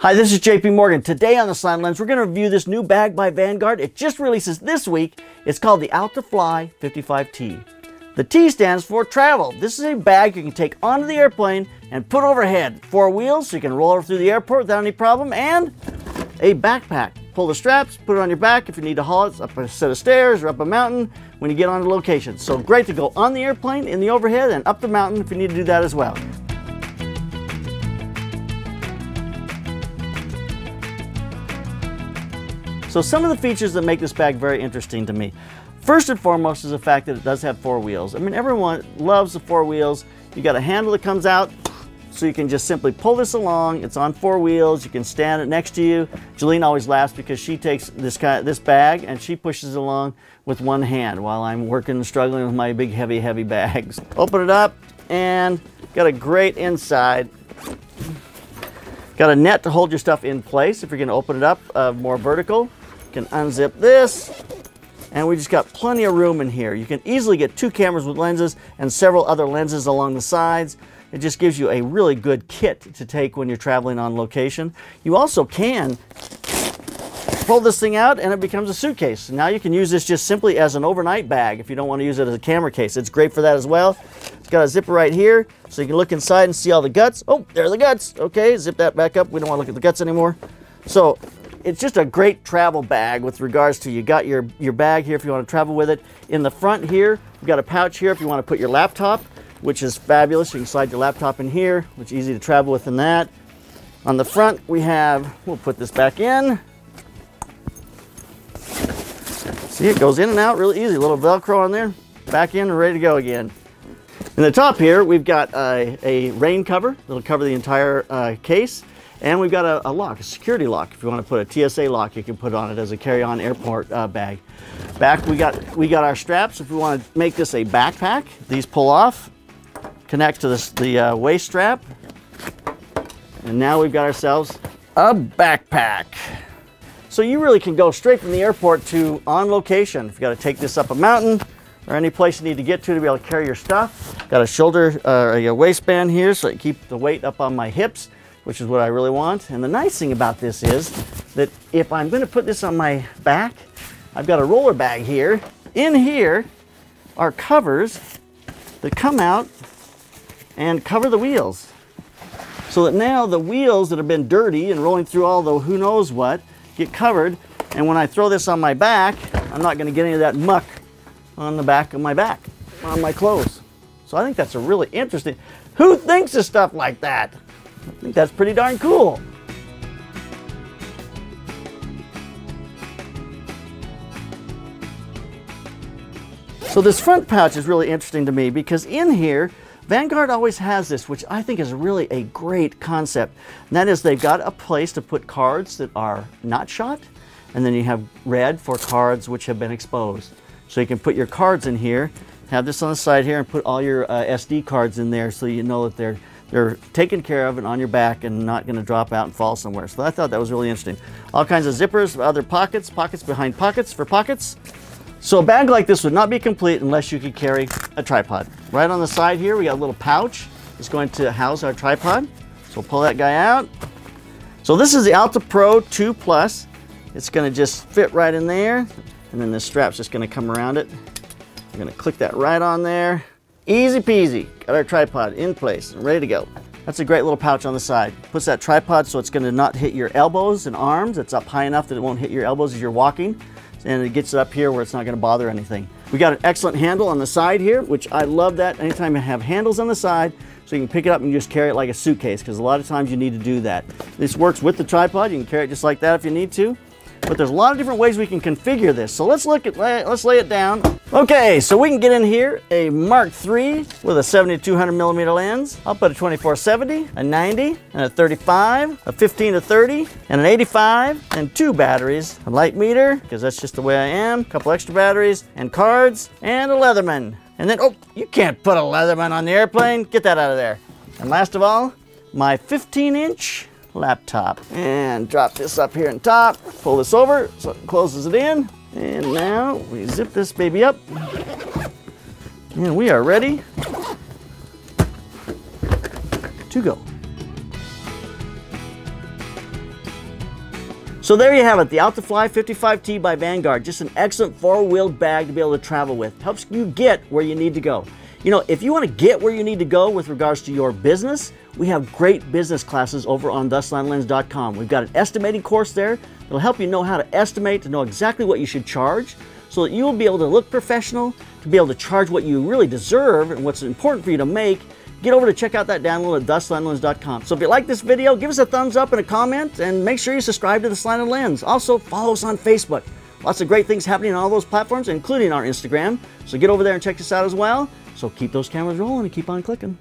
Hi, this is Jay P. Morgan. Today on the Slanted Lens, we're going to review this new bag by Vanguard. It just releases this week. It's called the Alta Fly 55T. The T stands for travel. This is a bag you can take onto the airplane and put overhead. Four wheels so you can roll over through the airport without any problem, and a backpack. Pull the straps, put it on your back if you need to haul it up a set of stairs or up a mountain when you get on the location. So great to go on the airplane, in the overhead, and up the mountain if you need to do that as well. So some of the features that make this bag very interesting to me. First and foremost is the fact that it does have four wheels. I mean, everyone loves the four wheels. You got a handle that comes out, so you can just simply pull this along. It's on four wheels. You can stand it next to you. Jeline always laughs because she takes this kind, this bag and she pushes it along with one hand while I'm working and struggling with my big, heavy, heavy bags. Open it up and got a great inside. Got a net to hold your stuff in place if you're going to open it up uh, more vertical. Can unzip this and we just got plenty of room in here. You can easily get two cameras with lenses and several other lenses along the sides. It just gives you a really good kit to take when you're traveling on location. You also can pull this thing out and it becomes a suitcase. Now you can use this just simply as an overnight bag if you don't want to use it as a camera case. It's great for that as well. It's got a zipper right here so you can look inside and see all the guts. Oh, there are the guts. Okay, zip that back up. We don't want to look at the guts anymore. So it's just a great travel bag with regards to you got your, your bag here if you want to travel with it. In the front here, you've got a pouch here if you want to put your laptop, which is fabulous. You can slide your laptop in here, which is easy to travel with in that. On the front, we have, we'll put this back in. See, it goes in and out really easy. A little Velcro on there, back in and ready to go again. In the top here, we've got a, a rain cover that'll cover the entire uh, case. And we've got a, a, lock, a security lock. If you want to put a TSA lock, you can put on it as a carry-on airport uh, bag. Back, we got we got our straps. If we want to make this a backpack, these pull off, connect to this, the uh, waist strap, and now we've got ourselves a backpack. So you really can go straight from the airport to on location. If you got to take this up a mountain or any place you need to get to to be able to carry your stuff. Got a shoulder, uh, a waistband here so I keep the weight up on my hips which is what I really want. And the nice thing about this is that if I'm going to put this on my back, I've got a roller bag here. In here are covers that come out and cover the wheels. So that now the wheels that have been dirty and rolling through all the who knows what get covered. And when I throw this on my back, I'm not going to get any of that muck on the back of my back, on my clothes. So I think that's a really interesting. Who thinks of stuff like that? I think that's pretty darn cool. So this front pouch is really interesting to me because in here, Vanguard always has this, which I think is really a great concept. And that is they've got a place to put cards that are not shot, and then you have red for cards which have been exposed. So you can put your cards in here, have this on the side here, and put all your uh, SD cards in there so you know that they're they're taken care of and on your back and not going to drop out and fall somewhere. So I thought that was really interesting. All kinds of zippers, other pockets, pockets behind pockets for pockets. So a bag like this would not be complete unless you could carry a tripod. Right on the side here, we got a little pouch. It's going to house our tripod. So we'll pull that guy out. So this is the Alta Pro 2 Plus. It's going to just fit right in there. And then this strap's just going to come around it. I'm to click that right on there. Easy peasy. Got our tripod in place and ready to go. That's a great little pouch on the side. Puts that tripod so it's gonna not hit your elbows and arms. It's up high enough that it won't hit your elbows as you're walking. And it gets it up here where it's not gonna bother anything. We got an excellent handle on the side here, which I love that. Anytime you have handles on the side, so you can pick it up and just carry it like a suitcase, because a lot of times you need to do that. This works with the tripod. You can carry it just like that if you need to. But there's a lot of different ways we can configure this. So let's look at, let's lay it down. Okay, so we can get in here a Mark III with a 7200 millimeter lens. I'll put a 2470, a 90, and a 35, a 15 to 30, and an 85, and two batteries, a light meter, because that's just the way I am, a couple extra batteries, and cards, and a Leatherman. And then, oh, you can't put a Leatherman on the airplane. Get that out of there. And last of all, my 15 inch laptop. And drop this up here on top, pull this over so it closes it in. And now we zip this baby up. And we are ready to go. So there you have it, the Alta Fly 55T by Vanguard. Just an excellent four-wheeled bag to be able to travel with. Helps you get where you need to go. You know, if you want to get where you need to go with regards to your business, we have great business classes over on theslantedlens.com. We've got an estimating course there that'll help you know how to estimate, to know exactly what you should charge, so that you'll be able to look professional, to be able to charge what you really deserve and what's important for you to make, get over to check out that download at theslantedlens.com. So if you like this video, give us a thumbs up and a comment, and make sure you subscribe to The Slanted Lens. Also, follow us on Facebook. Lots of great things happening on all those platforms, including our Instagram. So get over there and check us out as well. So keep those cameras rolling and keep on clicking.